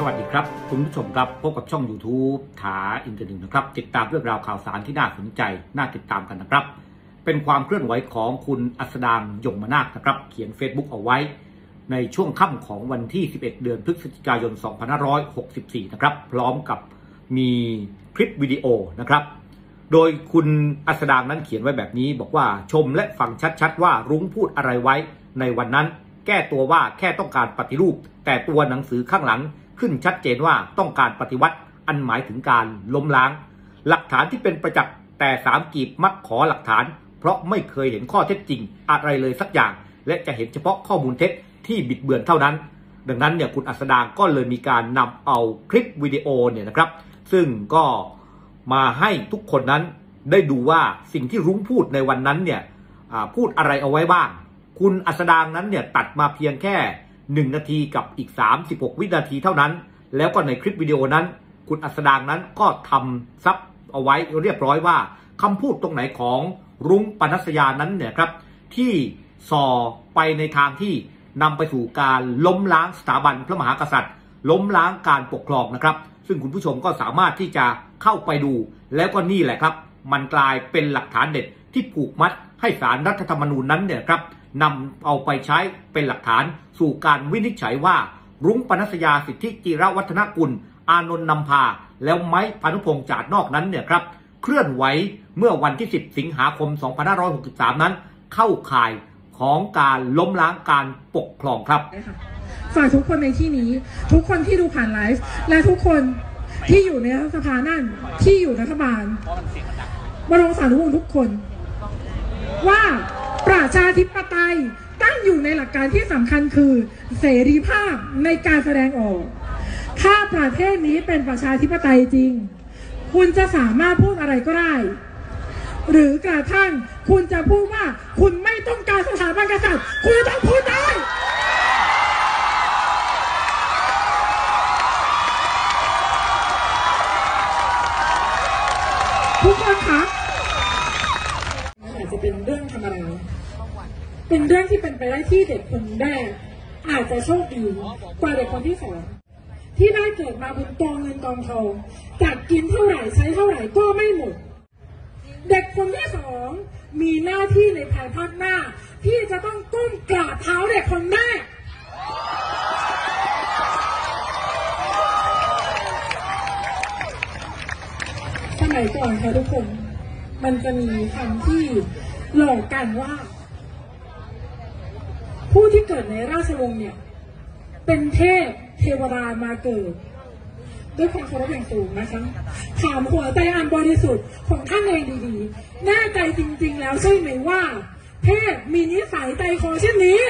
สวัสดีครับ คุณผู้ชมครับพบกับช่อง YouTube ถาอินเทอร์เน็ตนะครับ ติดตามเรื่องราวข่าวสารที่น่าสนใจ น่าติดตามกันนะครับ เป็นความเคลื่อนไหวของคุณอัสดางยงมนาคนะครับ เขียน Facebook เอาไว้ ในช่วงค่ำของวันที่ 11 เดือนพฤศจิกายน 2564 นะครับ พร้อมกับมีคลิปวิดีโอนะครับ โดยคุณอัสดางนั้นเขียนไว้แบบนี้ บอกว่าชมและฟังชัดๆ ว่ารุ้งพูดอะไรไว้ในวันนั้น แก้ตัวว่าแค่ต้องการปฏิรูป แต่ตัวหนังสือข้างหลัง ขึ้นชัดเจนว่าต้องการปฏิวัติอันหมายถึงการล้มล้าง หลักฐานที่เป็นประจักษ์แต่สามกีบมักขอหลักฐาน เพราะไม่เคยเห็นข้อเท็จจริงอะไรเลยสักอย่าง และจะเห็นเฉพาะข้อมูลเท็จที่บิดเบือนเท่านั้น ดังนั้นเนี่ยคุณอัสดางก็เลยมีการนำเอาคลิปวิดีโอเนี่ยนะครับ ซึ่งก็มาให้ทุกคนนั้นได้ดูว่าสิ่งที่รุ้งพูดในวันนั้นเนี่ยพูดอะไรเอาไว้บ้าง คุณอัสดางนั้นเนี่ยตัดมาเพียงแค่ 1 นาทีกับอีก 36 วินาทีเท่านั้น แล้วก็ในคลิปวิดีโอนั้น คุณอัสดางนั้นก็ทำซับเอาไว้เรียบร้อยว่าคำพูดตรงไหนของรุ้งปนัสยานั้นเนี่ยครับที่ส่อไปในทางที่นำไปสู่การล้มล้างสถาบันพระมหากษัตริย์ ล้มล้างการปกครองนะครับ ซึ่งคุณผู้ชมก็สามารถที่จะเข้าไปดู แล้วก็นี่แหละครับ มันกลายเป็นหลักฐานเด็ดที่ผูกมัดให้สารรัฐธรรมนูญนั้นเนี่ยครับ นำเอาไปใช้เป็นหลักฐานสู่การวินิจฉัยว่า รุ้งปนัสยาสิทธิจิรวัฒนกุล อานนท์นำพา แล้วไม้พานุพงษ์จาดนอกนั้นเนี่ยครับ เคลื่อนไหวเมื่อวันที่ 10 สิงหาคม 2563 นั้น เข้าข่ายของการล้มล้างการปกครองครับฝากทุกคนในที่นี้ ทุกคนที่ดูผ่านไลฟ์และทุกคนที่อยู่ในรัฐสภานั่นที่อยู่รัฐบาลบรมสารุวงศ์ทุกคนว่า ประชาธิปไตยตั้งอยู่ในหลักการที่สำคัญคือเสรีภาพในการแสดงออก ถ้าประเทศนี้เป็นประชาธิปไตยจริง คุณจะสามารถพูดอะไรก็ได้ หรือกระทั่งคุณจะพูดว่าคุณไม่ต้องการสถาบันกษัตริย์ คุณจะต้องพูดได้ทุกคนคะ เรื่องธรรมดาเป็นเรื่องที่เป็นไปได้ที่เด็กคนแรกอาจจะโชคดีกว่าเด็กคนที่สองที่ได้เกิดมาบนกองเงินกองทองจากกินเท่าไหร่ใช้เท่าไหร่ก็ไม่หมด เด็กคนที่สองมีหน้าที่ในภายภาคหน้า ที่จะต้องก้มกราบเท้าเด็กคนแรกสมัยก่อนค่ะทุกคน มันจะมีคำที่ หลอกกันว่า ผู้ที่เกิดในราชวงศ์เนี่ย เป็นเทพเทวดามาเกิด ด้วยความเคารพอย่างสูงนะคะถามหัวใจอันบริสุทธิ์ของท่านเองดีๆ แน่ใจจริง ๆ แล้วใช่ไหมว่า เทพมีนิสัยใจคอเช่นนี้